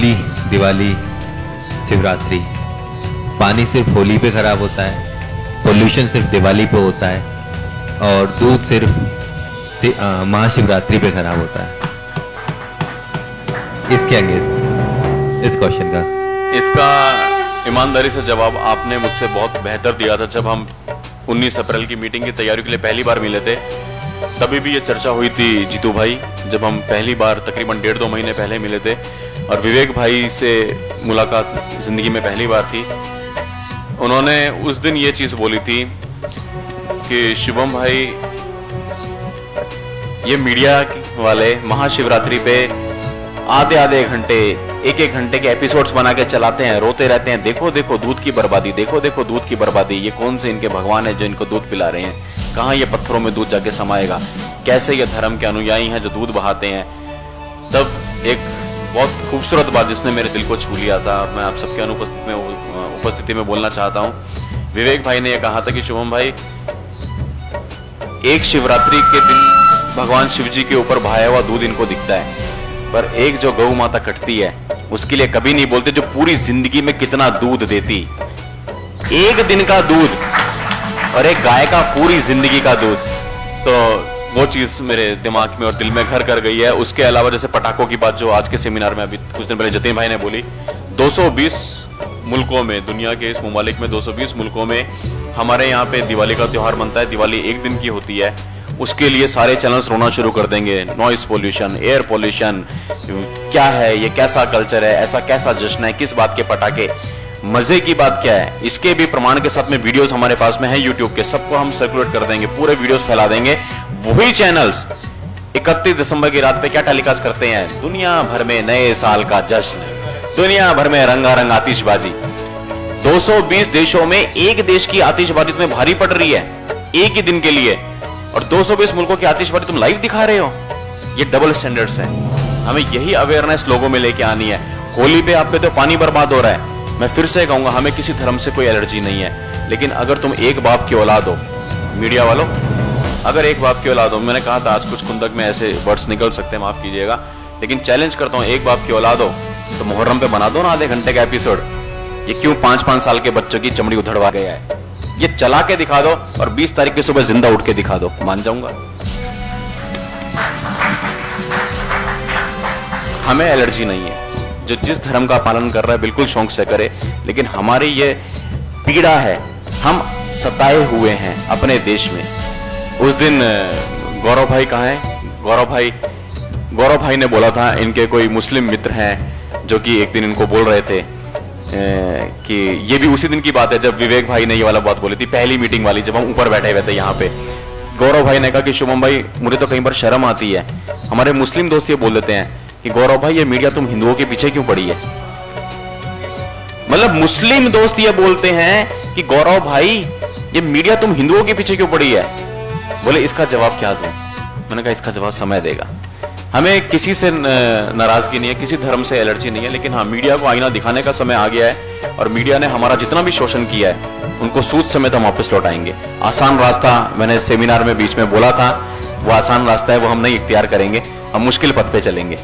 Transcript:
दिवाली, शिवरात्रि। पानी सिर्फ़ होली पे खराब होता है पोल्यूशन सिर्फ़ दिवाली पे होता है, और दूध सिर्फ़ महाशिवरात्रि पे खराब होता है। इसके अगेंस्ट इस क्वेश्चन का। इसका ईमानदारी से जवाब आपने मुझसे बहुत बेहतर दिया था जब हम 19 अप्रैल की मीटिंग की तैयारी के लिए पहली बार मिले थे। तभी भी ये चर्चा हुई थी जीतू भाई, जब हम पहली बार तकरीबन डेढ़ दो महीने पहले मिले थे और विवेक भाई से मुलाकात ज़िंदगी में पहली बार थी। उन्होंने उस दिन ये चीज़ बोली थी कि शुभम भाई, ये मीडिया वाले महाशिवरात्रि पे आधे आधे घंटे एक एक घंटे के एपिसोड्स बना के चलाते हैं, रोते रहते हैं। देखो देखो, दूध की बर्बादी, देखो देखो, दूध की बर्बादी। ये कौन से इनके भगवान है जो इनको दूध पिला रहे हैं? कहाँ ये पत्थरों में दूध जाके समाएगा? कैसे ये धर्म के अनुयायी हैं जो दूध बहाते हैं? तब एक बहुत खूबसूरत बात जिसने मेरे दिल को छू लिया था। मैं आप सबके अनुपस्थित में, उपस्थिति में बोलना चाहता हूँ। विवेक भाई ने यह कहा था कि शुभम भाई, एक शिवरात्रि के दिन भगवान शिव जी के ऊपर बहाया हुआ दूध इनको दिखता है। पर एक जो गौ माता कटती है, उसके लिए कभी नहीं बोलते जो पूरी ज़िंदगी में कितना दूध देती। एक दिन का दूध और एक गाय का पूरी ज़िंदगी का दूध। तो वो चीज़ मेरे दिमाग में और दिल में घर कर गई है। उसके अलावा जैसे पटाखों की बात जो आज के सेमिनार में अभी कुछ दिन पहले जतीन भाई ने बोली 220 मुल्कों में, दुनिया के इस ममालिक में 220 मुल्कों में हमारे यहाँ पे दिवाली का त्योहार बनता है। दिवाली एक दिन की होती है। उसके लिए सारे चैनल्स रोना शुरू कर देंगे। नॉइस पोल्यूशन एयर पोल्यूशन क्या है, ये कैसा कल्चर है, ऐसा कैसा जश्न है, किस बात के पटाखे? मज़े की बात क्या है? इसके भी प्रमाण के साथ में वीडियोस हमारे पास में है यूट्यूब के। सबको हम सर्कुलेट कर देंगे, पूरे वीडियोस फैला देंगे। वही चैनल्स 31 दिसंबर की रात पे क्या टेलीकास्ट करते हैं? दुनिया भर में नए साल का जश्न। दुनिया भर में रंगारंग आतिशबाजी। 220 देशों में एक देश की आतिशबाजी तुम्हें भारी पड़ रही है, एक ही दिन के लिए। और 220 मुल्कों की आतिशबाजी तुम लाइव दिखा रहे हो। ये डबल स्टैंडर्ड्स हैं। हमें यही अवेयरनेस लोगों में लेके आनी है। होली पे आपके तो पानी बर्बाद हो रहा है। मैं फिर से कहूँगा, हमें किसी धर्म से कोई एलर्जी नहीं है। लेकिन अगर तुम एक बाप की औलाद हो मीडिया वालों, अगर एक बाप की औलाद हो, मैंने कहा था, आज कुछ कुंदक में ऐसे वर्ड्स निकल सकते हैं, माफ़ कीजिएगा। लेकिन चैलेंज करता हूँ, एक बाप की औलाद हो तो मुहर्रम पे बना दो ना आधे घंटे का एपिसोड ये क्यों पाँच पाँच साल के बच्चों की चमड़ी उधड़वा गया है? ये चला के दिखा दो और 20 तारीख की सुबह ज़िंदा उठ के दिखा दो। मान जाऊँगा। हमें एलर्जी नहीं है। जो जिस धर्म का पालन कर रहा है, बिल्कुल शौक से करे, लेकिन हमारी ये पीड़ा है, हम सताए हुए हैं अपने देश में। उस दिन गौरव भाई कहाँ है? गौरव भाई गौरव भाई ने बोला था, इनके कोई मुस्लिम मित्र हैं, जो कि एक दिन इनको बोल रहे थे। कि ये भी उसी दिन की बात है जब विवेक भाई ने ये वाला बात बोली थी, पहली मीटिंग वाली, जब हम ऊपर बैठे हुए थे यहाँ पे। गौरव भाई ने कहा कि, शुभम भाई, मुझे तो कई बार शर्म आती है। हमारे मुस्लिम दोस्त ये बोल देते हैं कि, गौरव भाई, ये मीडिया तुम हिंदुओं के पीछे क्यों पड़ी है? मतलब मुस्लिम दोस्त ये बोलते हैं कि, गौरव भाई, ये मीडिया तुम हिंदुओं के पीछे क्यों पड़ी है? बोले, इसका जवाब क्या दूँ? मैंने कहा, इसका जवाब समय देगा। हमें किसी से नाराज़गी नहीं है, किसी धर्म से एलर्जी नहीं है, लेकिन हाँ मीडिया को आईना दिखाने का समय आ गया है और मीडिया ने हमारा जितना भी शोषण किया है, उनको सूद समेत हम वापस लौटाएँगे। आसान रास्ता मैंने सेमिनार में बीच में बोला था, वो आसान रास्ता है, वो हम नहीं इख्तियार करेंगे, हम मुश्किल पथ पे चलेंगे।